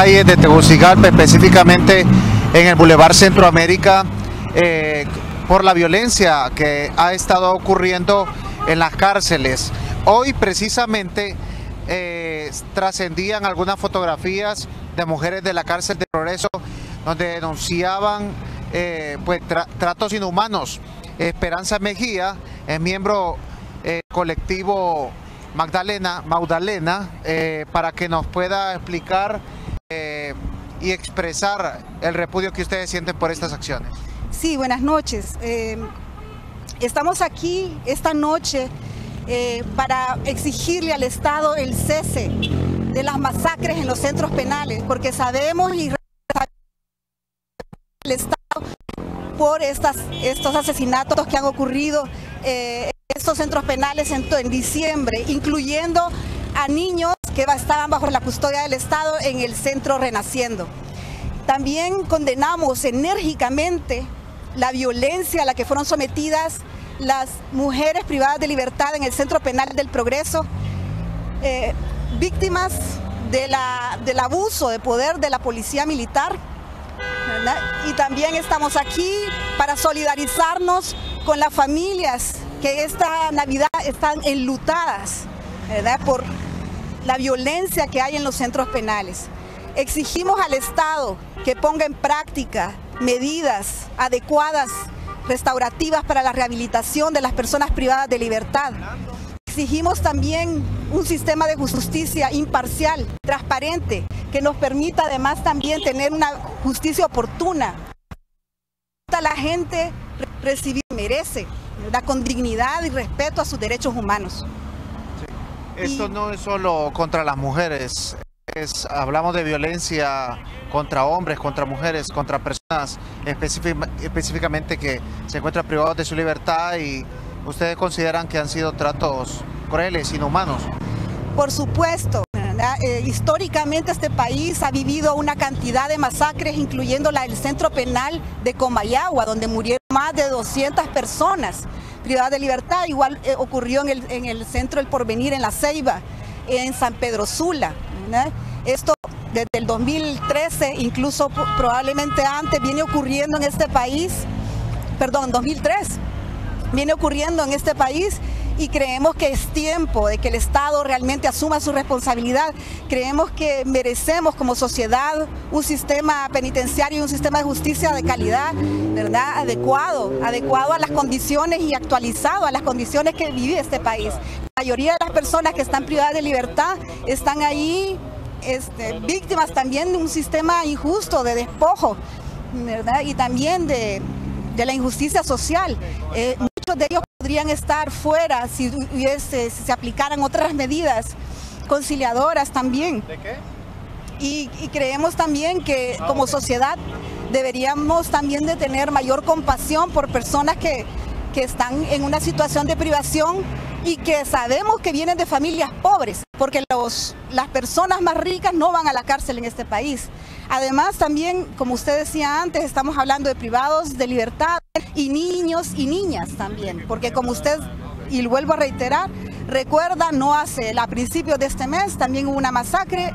calles de Tegucigalpa, específicamente en el Boulevard Centroamérica, eh, por la violencia que ha estado ocurriendo en las cárceles. Hoy precisamente eh, trascendían algunas fotografías de mujeres de la cárcel de Progreso donde denunciaban eh, pues, tratos inhumanos. Esperanza Mejía es miembro colectivo Magdalena, Magdalena para que nos pueda explicar eh, y expresar el repudio que ustedes sienten por estas acciones. Sí, buenas noches. Eh, estamos aquí esta noche eh, para exigirle al Estado el cese de las masacres en los centros penales, porque sabemos y el Estado por estas, estos asesinatos que han ocurrido en estos centros penales en, en diciembre, incluyendo a niños que estaban bajo la custodia del Estado en el centro Renaciendo. También condenamos enérgicamente la violencia a la que fueron sometidas las mujeres privadas de libertad en el Centro Penal del Progreso, eh, víctimas del abuso de poder de la policía militar. Y también estamos aquí para solidarizarnos con las familias que esta Navidad están enlutadas ¿verdad? por la violencia que hay en los centros penales. Exigimos al Estado que ponga en práctica medidas adecuadas, restaurativas para la rehabilitación de las personas privadas de libertad. Exigimos también un sistema de justicia imparcial, transparente, que nos permita además también tener una justicia oportuna. La gente recibir merece, con dignidad y respeto a sus derechos humanos. Esto no es solo contra las mujeres, es, hablamos de violencia contra hombres, contra mujeres, contra personas específicamente que se encuentran privados de su libertad y ustedes consideran que han sido tratos crueles, inhumanos. Por supuesto, eh, históricamente este país ha vivido una cantidad de masacres, incluyendo la del centro penal de Comayagua, donde murieron más de 200 personas privadas de libertad. Igual eh, ocurrió en el, en el, centro El Porvenir, en La Ceiba, en San Pedro Sula. Esto desde el 2013, incluso probablemente antes, viene ocurriendo en este país, perdón, 2003, viene ocurriendo en este país y creemos que es tiempo de que el Estado realmente asuma su responsabilidad. Creemos que merecemos como sociedad un sistema penitenciario y un sistema de justicia de calidad, ¿verdad? Adecuado, adecuado a las condiciones y actualizado a las condiciones que vive este país. La mayoría de las personas que están privadas de libertad están ahí este, víctimas también de un sistema injusto de despojo, ¿verdad? Y también de, la injusticia social. Eh, muchos de ellos podrían estar fuera si, se aplicaran otras medidas conciliadoras también. ¿De qué? Y, creemos también que ah, como sociedad deberíamos también de tener mayor compasión por personas que, que están en una situación de privación y que sabemos que vienen de familias pobres, porque los, las personas más ricas no van a la cárcel en este país. Además, también, como usted decía antes, estamos hablando de privados de libertad y niños y niñas también, porque como usted, y vuelvo a reiterar, recuerda, no hace, a principios de este mes también hubo una masacre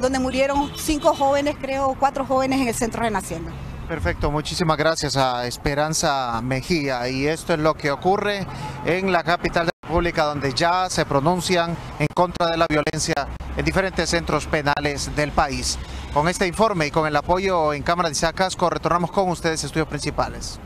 donde murieron cinco jóvenes, creo, cuatro jóvenes en el centro de Nacienda. Perfecto, muchísimas gracias a Esperanza Mejía. Y esto es lo que ocurre en la capital de la República, donde ya se pronuncian en contra de la violencia en diferentes centros penales del país. Con este informe y con el apoyo en Cámara de Sacasco, retornamos con ustedes estudios principales.